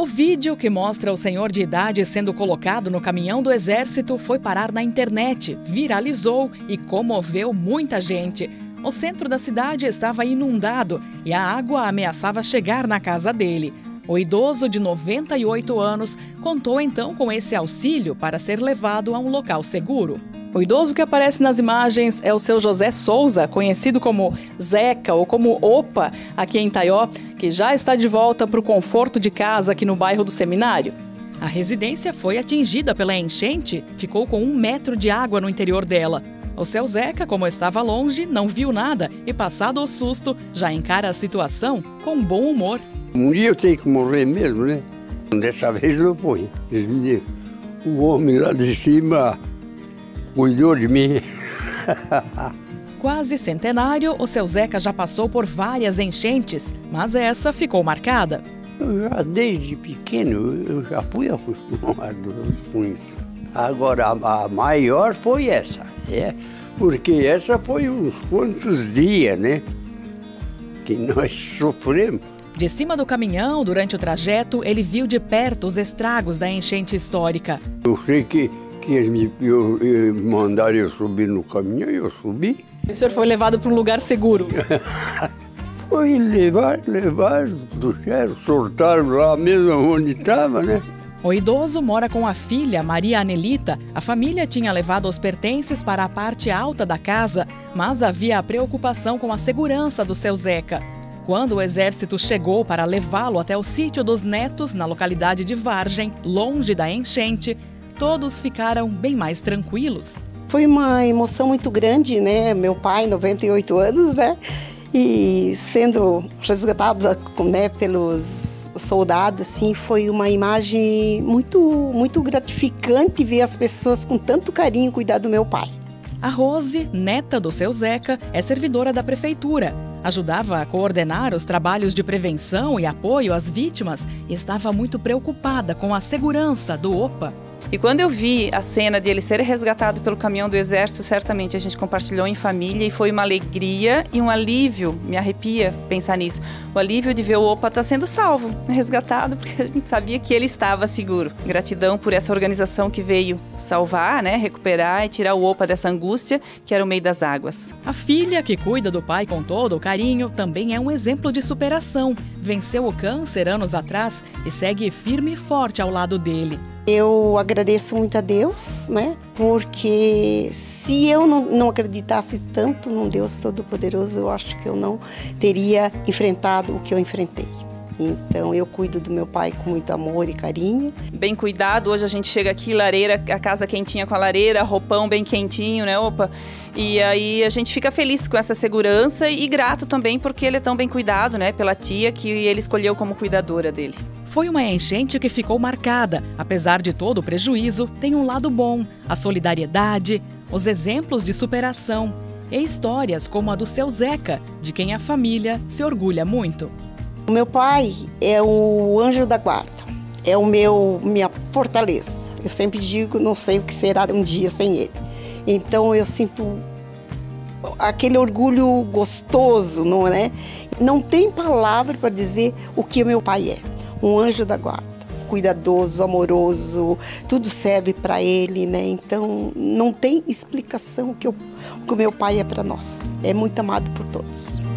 O vídeo que mostra o senhor de idade sendo colocado no caminhão do exército foi parar na internet, viralizou e comoveu muita gente. O centro da cidade estava inundado e a água ameaçava chegar na casa dele. O idoso de 98 anos contou então com esse auxílio para ser levado a um local seguro. O idoso que aparece nas imagens é o seu José Souza, conhecido como Zeca ou como Opa, aqui em Taió, que já está de volta para o conforto de casa aqui no bairro do Seminário. A residência foi atingida pela enchente, ficou com um metro de água no interior dela. O seu Zeca, como estava longe, não viu nada e, passado o susto, já encara a situação com bom humor. Um dia eu tenho que morrer mesmo, né? Dessa vez não foi. O homem lá de cima cuidou de mim. Quase centenário, o seu Zeca já passou por várias enchentes, mas essa ficou marcada. Já, desde pequeno eu já fui acostumado com isso. Agora a, a maior foi essa, é, porque essa foi uns quantos dias, né? Que nós sofremos. De cima do caminhão, durante o trajeto, ele viu de perto os estragos da enchente histórica. Eu sei que que eles me eu, eu mandaram eu subir no caminhão, eu subi. E o senhor foi levado para um lugar seguro? foi levar, levar, trouxeram, soltaram lá mesmo onde estava, né? O idoso mora com a filha, Maria Anelita. A família tinha levado os pertences para a parte alta da casa, mas havia a preocupação com a segurança do seu Zeca. Quando o exército chegou para levá-lo até o sítio dos netos, na localidade de Vargem, longe da enchente, todos ficaram bem mais tranquilos. Foi uma emoção muito grande, né? Meu pai, 98 anos, né? E sendo resgatado né, pelos soldados, assim, foi uma imagem muito, muito gratificante ver as pessoas com tanto carinho cuidar do meu pai. A Rose, neta do seu Zeca, é servidora da prefeitura. Ajudava a coordenar os trabalhos de prevenção e apoio às vítimas e estava muito preocupada com a segurança do OPA. E quando eu vi a cena de ele ser resgatado pelo caminhão do exército, certamente a gente compartilhou em família e foi uma alegria e um alívio. Me arrepia pensar nisso. O alívio de ver o Opa tá sendo salvo, resgatado, porque a gente sabia que ele estava seguro. Gratidão por essa organização que veio salvar, né, recuperar e tirar o Opa dessa angústia que era o meio das águas. A filha que cuida do pai com todo o carinho também é um exemplo de superação. Venceu o câncer anos atrás e segue firme e forte ao lado dele. Eu agradeço muito a Deus, né? Porque se eu não, não acreditasse tanto num Deus Todo-Poderoso, eu acho que eu não teria enfrentado o que eu enfrentei. Então eu cuido do meu pai com muito amor e carinho. Bem cuidado. Hoje a gente chega aqui, lareira, a casa quentinha com a lareira, roupão bem quentinho, né? Opa. E aí a gente fica feliz com essa segurança e grato também porque ele é tão bem cuidado, né? Pela tia que ele escolheu como cuidadora dele. Foi uma enchente que ficou marcada. Apesar de todo o prejuízo, tem um lado bom: a solidariedade, os exemplos de superação e histórias como a do seu Zeca, de quem a família se orgulha muito. O meu pai é o anjo da guarda, é o meu minha fortaleza. Eu sempre digo, não sei o que será um dia sem ele. Então eu sinto aquele orgulho gostoso, não é? Não tem palavra para dizer o que meu pai é. Um anjo da guarda cuidadoso, amoroso, tudo serve para ele, né? Então não tem explicação que, eu, que o meu pai é para nós. É muito amado por todos.